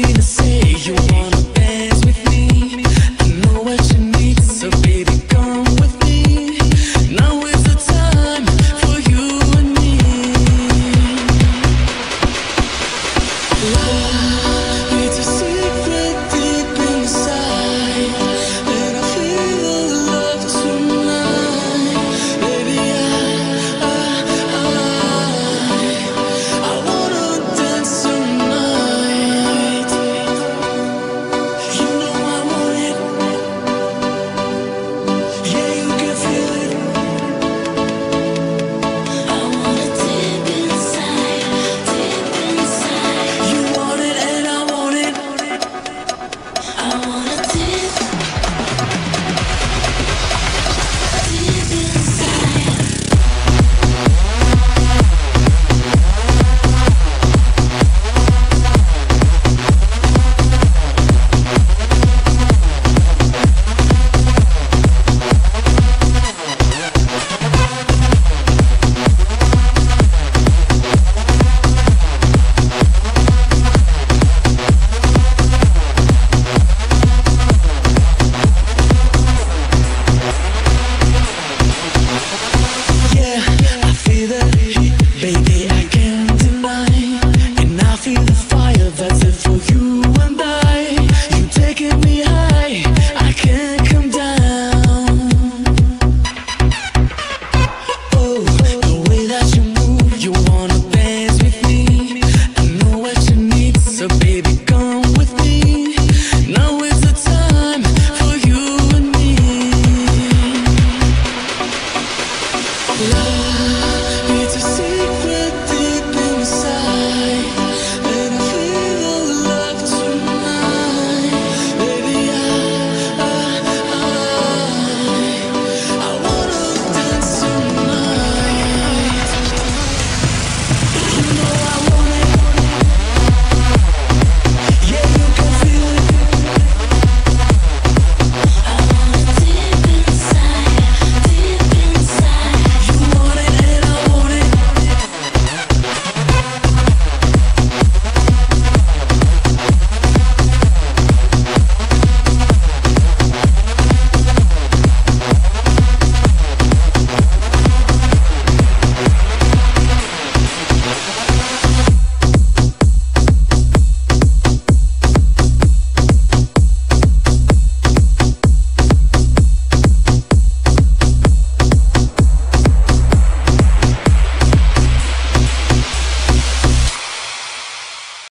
nothing to say. You want